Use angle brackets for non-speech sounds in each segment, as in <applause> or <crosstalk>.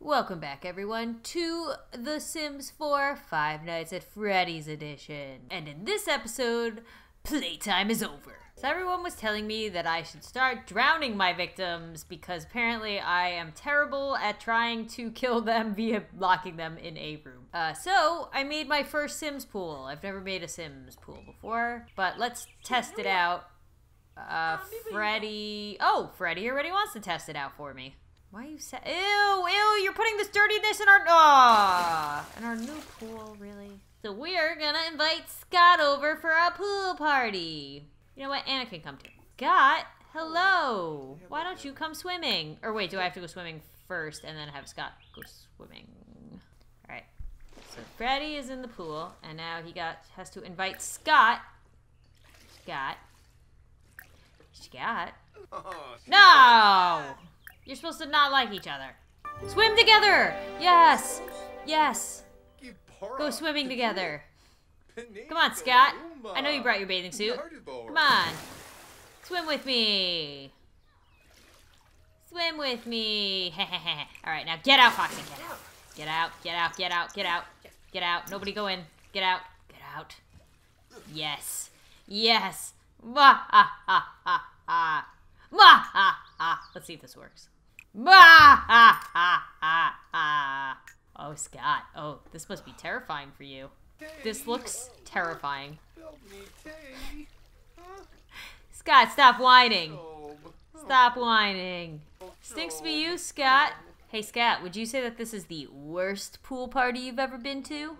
Welcome back, everyone, to The Sims 4 Five Nights at Freddy's Edition. And in this episode, playtime is over. So, everyone was telling me that I should start drowning my victims because apparently I am terrible at trying to kill them <laughs> via locking them in a room. Uh, so, I made my first Sims pool. I've never made a Sims pool before, but let's test it out. Uh, Freddy. Oh, Freddy already wants to test it out for me. Why are you say? Ew, ew! You're putting this dirtiness in our ah in our new pool, really. So we're gonna invite Scott over for a pool party. You know what? Anna can come too. Scott, hello. Why don't you come swimming? Or wait, do I have to go swimming first and then have Scott go swimming? All right. So Freddy is in the pool, and now he got has to invite Scott. Scott. Scott. No! You're supposed to not like each other. Swim together! Yes! Yes! Go swimming together. Come on, Scott. I know you brought your bathing suit. Come on. Swim with me. Swim with me. <laughs> Alright, now get out, Foxy. Get out. Get out, get out, get out, get out. Get out. Nobody go in. Get out. Get out. Yes. Yes. Ma ha ha ha ha. Ma ha ha. Let's see if this works. <laughs> Oh, Scott. Oh, this must be terrifying for you. This looks terrifying. Scott, stop whining. Stop whining. Stinks to be you, Scott. Hey, Scott, would you say that this is the worst pool party you've ever been to?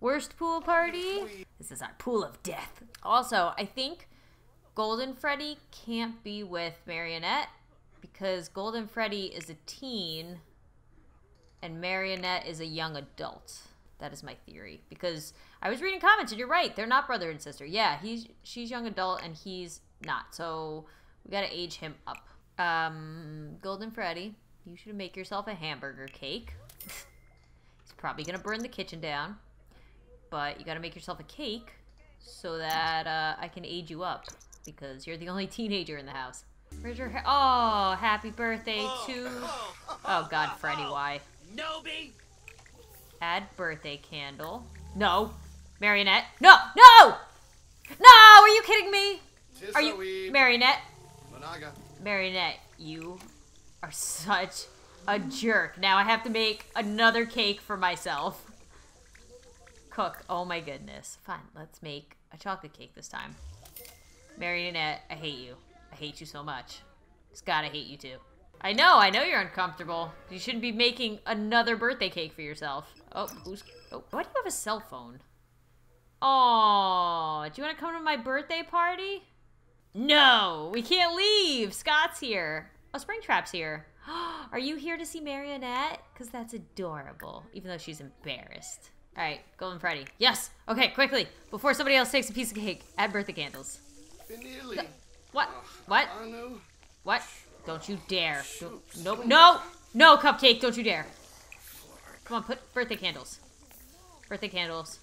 Worst pool party? This is our pool of death. Also, I think Golden Freddy can't be with Marionette because Golden Freddy is a teen and Marionette is a young adult. That is my theory because I was reading comments and you're right. They're not brother and sister. Yeah, he's she's young adult and he's not. So we got to age him up. Um, Golden Freddy, you should make yourself a hamburger cake. <laughs> he's probably to burn the kitchen down. But you got to make yourself a cake so that uh, I can age you up because you're the only <laughs> teenager in the house. Where's your hair? Oh, happy birthday oh. to... <laughs> Oh, God, Freddy, why? Noby! Add birthday candle. No. Marionette. No! No! No! Are you kidding me? Are you... Marionette. Marionette, you are such a jerk. Now I have to make another cake for myself. Cook. Oh my goodness. Fine, let's make a chocolate cake this time. Marionette, I hate you. I hate you so much. Scott, I hate you too. I know, I know you're uncomfortable. You shouldn't be making another birthday cake for yourself. Oh, who's... Oh, why do you have a cell phone? Oh, do you want to come to my birthday party? No, we can't leave. Scott's here. Oh, Springtrap's here. <gasps> Are you here to see Marionette? Because that's adorable, even though she's embarrassed. All right, Golden Freddy. Yes. Okay, quickly, before somebody else takes a piece of cake, add birthday candles. No. What? What? What? Don't you dare. Don't, no, no, no, Cupcake, don't you dare. Come on, put birthday candles. Birthday candles.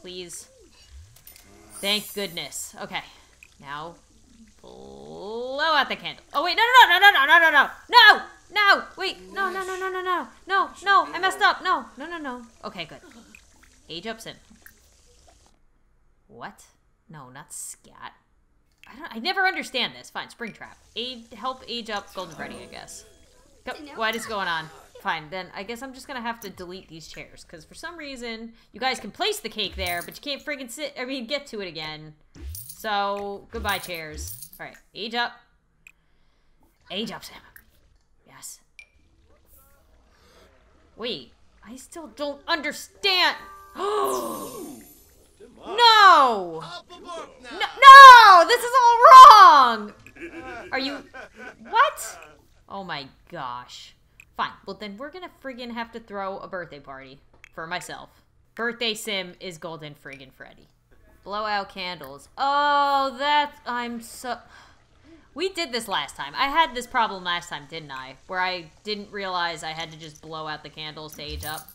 Please. Thank goodness. Okay. Now, blow out the candle. Oh, wait, no, no, no, no, no, no, no, no, no, no, wait, no, no, no, no, no, no, no, no, I messed up. No, no, no, no. Okay, good. Age up Sim. What? No, not scat. I don't. I never understand this. Fine, Springtrap. Aid, help age up Golden Freddy, I guess. Go, what is going on? Fine, then I guess I'm just gonna have to delete these chairs because for some reason you guys can place the cake there, but you can't friggin' sit. I mean, get to it again. So goodbye, chairs. All right, age up. Age up, Sam. Yes. Wait, I still don't understand. <gasps> No! No, no! This is all wrong! Are you... What? Oh my gosh. Fine. Well, then we're gonna friggin' have to throw a birthday party. For myself. Birthday sim is Golden Friggin' Freddy. Blow out candles. Oh, that's... I'm so... We did this last time. I had this problem last time, didn't I? Where I didn't realize I had to just blow out the candles to age up.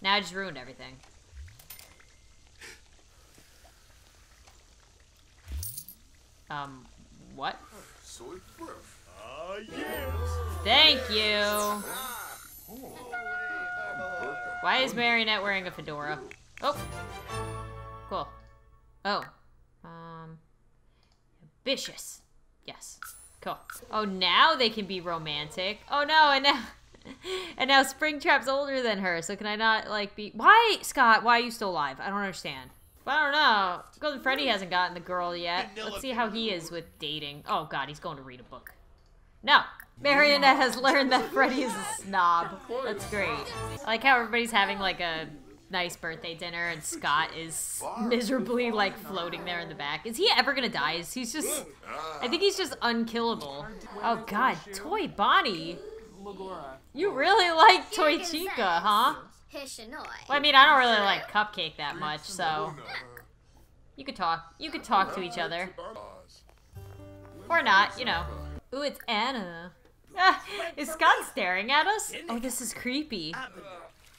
Now I just ruined everything. Um, what? Ah, yes. Thank you. Why is Marionette wearing a fedora? Oh. Cool. Oh. Um. Ambitious. Yes. Cool. Oh, now they can be romantic. Oh no, and now. <laughs> And now Springtrap's older than her, so can I not, like, be- Why, Scott, why are you still alive? I don't understand. But I don't know. Golden Freddy hasn't gotten the girl yet. Let's see how he is with dating. Oh god, he's going to read a book. No! Marionette has learned that Freddy is a <laughs> snob. That's great. I like how everybody's having, like, a nice birthday dinner and Scott is miserably, like, floating there in the back. Is he ever gonna die? Is he's just... I think he's just unkillable. Oh god, Toy Bonnie! You really like Toy Chica, huh? Well, I mean, I don't really like Cupcake that much, so you could talk. You could talk to each other, or not, you know. Ooh, it's Anna. Ah, is Scott staring at us? Oh, this is creepy.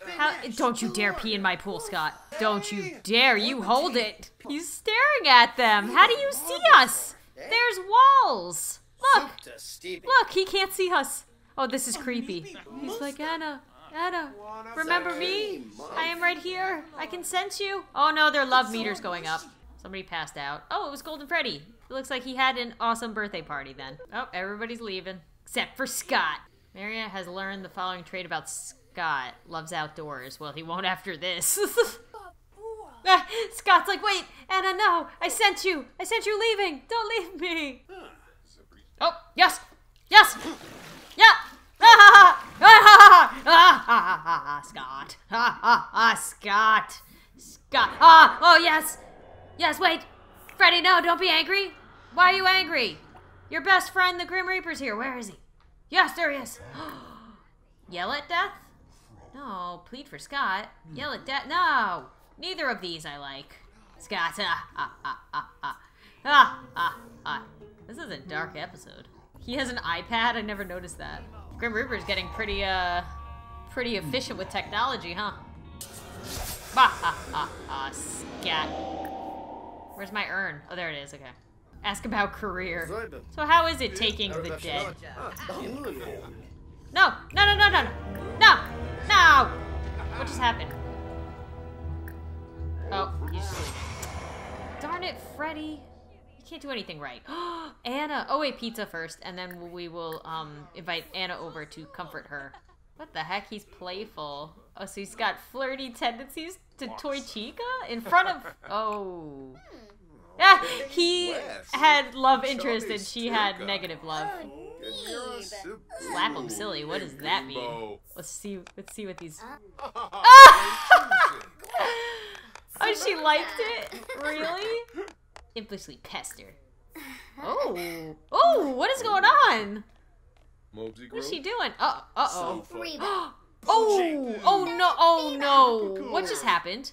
How, don't you dare pee in my pool, Scott. Don't you dare. You hold it. He's staring at them. How do you see us? There's walls. Look. Look, he can't see us. Oh, this is creepy. He's like, Anna, Anna, remember me? I am right here. I can sense you. Oh no, their love meter's going up. Somebody passed out. Oh, it was Golden Freddy. It looks like he had an awesome birthday party then. Oh, everybody's leaving. Except for Scott. Maria has learned the following trait about Scott. Loves outdoors. Well, he won't after this. Ah, <laughs> Scott's like, wait, Anna, no. I sent you. I sent you leaving. Don't leave me. Oh, yes. Yes. Yeah. Ah, ah, ah, ah, ah, ah, ah, Scott. Ah, ah, ah, Scott. Scott. Ah, oh, yes. Yes, wait. Freddy, no, don't be angry. Why are you angry? Your best friend, the Grim Reaper's here. Where is he? Yes, there he is. <gasps> Yell at death? No, plead for Scott. Yell at death? No. Neither of these I like. Scott. Ah, ah, ah, ah, ah. Ah, ah, ah. This is a dark episode. He has an iPad? I never noticed that. Grim Reaper's getting pretty, uh, pretty efficient with technology, huh? Bah, ha, ha, ha, scat. Where's my urn? Oh, there it is, okay. Ask about career. So how is it taking the dead? No, no, no, no, no, no, no! What just happened? Oh, he's sleeping. Darn it, Freddy. You can't do anything right. <gasps> Anna. Oh wait, pizza first, and then we will um invite Anna over to comfort her. What the heck? He's playful. Oh, so he's got flirty tendencies to Toy Chica in front of. <laughs> Oh. Hmm. Yeah, he had love interest and she had negative love. Slap him silly. What does that mean? Let's see. Let's see what these. Ah. <laughs> <laughs> oh, she liked it. Really? Impishly pestered. Oh. Oh, what is going on? What is she doing? Uh, uh oh. <gasps> oh, oh no, oh no. What just happened?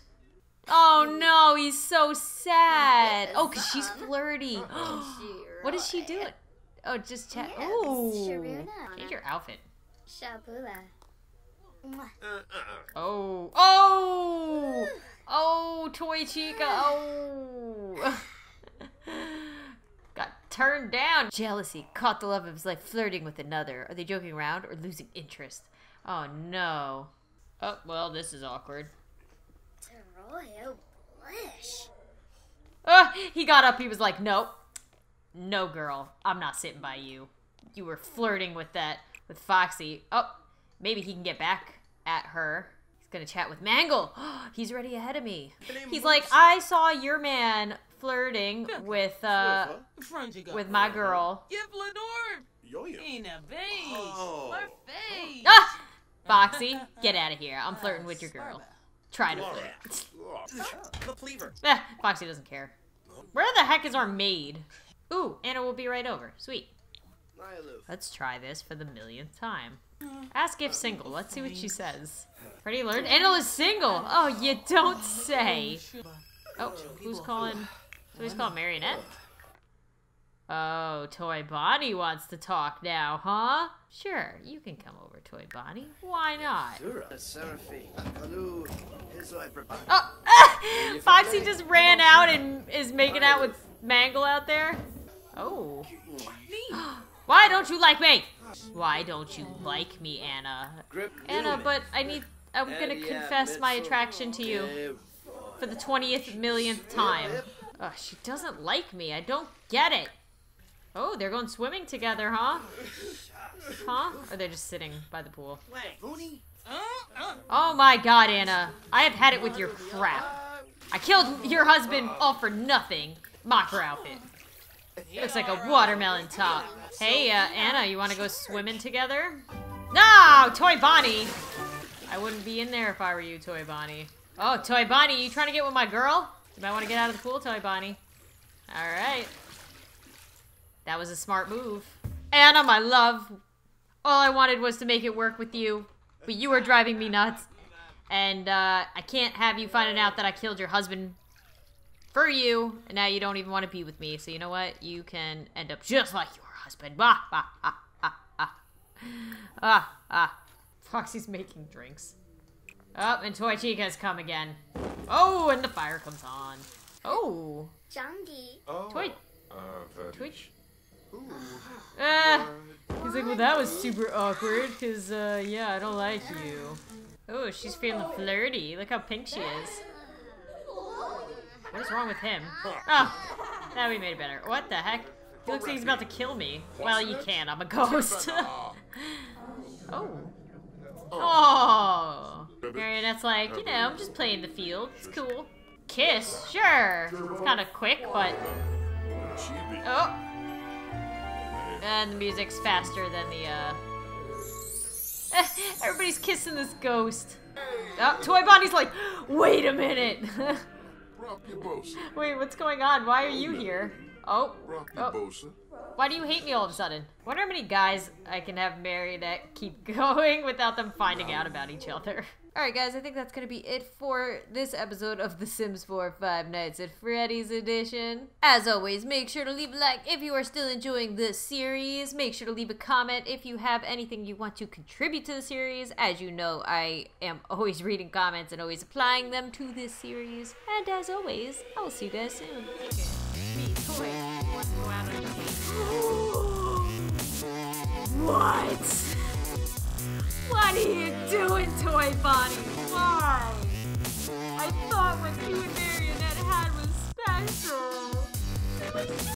Oh no, he's so sad. Oh, because she's flirty. <gasps> what is she doing? Oh, just chat. Oh, change your outfit. Oh, oh, oh, Toy Chica. Oh. <laughs> <laughs> Got turned down. Jealousy caught the love of his life flirting with another. Are they joking around or losing interest? Oh no. Oh, well, this is awkward. Oh, he got up. He was like, "Nope, no, girl, I'm not sitting by you. You were flirting with that with Foxy. Oh, maybe he can get back at her. He's gonna chat with Mangle. <gasps> He's already ahead of me. He's like, I saw your man flirting with uh with my girl. Ah! Foxy, <laughs> get out of here. I'm flirting with your girl. Try to flirt. <laughs> eh, Foxy doesn't care. Where the heck is our maid? Ooh, Anna will be right over. Sweet. Let's try this for the millionth time. Ask if single. Let's see what she says. Already learned? Anna is single! Oh, you don't <laughs> say! Oh, who's calling? Somebody's called Marionette? Oh, Toy Bonnie wants to talk now, huh? Sure, you can come over, Toy Bonnie. Why not? Oh! <laughs> Foxy just ran out and is making out with Mangle out there. Oh. <gasps> Why don't you like me? Why don't you like me, Anna? Anna, but I need I'm gonna confess my attraction to you for the 20th millionth time. Ugh, she doesn't like me. I don't get it. Oh, they're going swimming together, huh? Huh? Or they're just sitting by the pool. Oh my god, Anna. I have had it with your crap. I killed your husband all for nothing. Mocker outfit. Looks like a watermelon top. Hey, uh, Anna, you want to go swimming together? No, Toy Bonnie. I wouldn't be in there if I were you, Toy Bonnie. Oh, Toy Bonnie, you trying to get with my girl? You might want to get out of the pool, Toy Bonnie. All right. That was a smart move. Anna, my love. All I wanted was to make it work with you, but you were driving me nuts. And uh, I can't have you finding out that I killed your husband for you, and now you don't even want to be with me. So you know what? You can end up just like your husband. Ah, ah, ah, ah, ah. Ah, ah. Foxy's making drinks. Oh, and Toy Chica's come again. Oh, and the fire comes on. Oh. Jandy. Oh, Twitch. uh, Twitch. Ooh. Ah. He's like, well, that was super awkward, because, uh, yeah, I don't like you. Oh, she's feeling flirty. Look how pink she is. What is wrong with him? Oh, now we made it better. What the heck? He looks like he's about to kill me. Well, you can't. I'm a ghost. <laughs> oh. Oh. Marionette's like, you know, I'm just playing the field. It's cool. Kiss? Sure. It's kind of quick, but... Oh. And the music's faster than the, uh... <laughs> Everybody's kissing this ghost. Oh, Toy Bonnie's like, wait a minute. <laughs> Wait, what's going on? Why are you here? Oh. Oh. Why do you hate me all of a sudden? Wonder how many guys I can have marry that keep <laughs> going without them finding out about each other. Alright guys, I think that's gonna be it for this episode of The Sims 4 Five Nights at Freddy's edition. As always, make sure to leave a like if you are still enjoying this series. Make sure to leave a comment if you have anything you want to contribute to the series. As you know, I am <laughs> always reading comments and always applying them to this series. And as always, I will see you guys soon. What? What are you doing, Toy Bonnie? Why? I thought what you and Marionette had was special.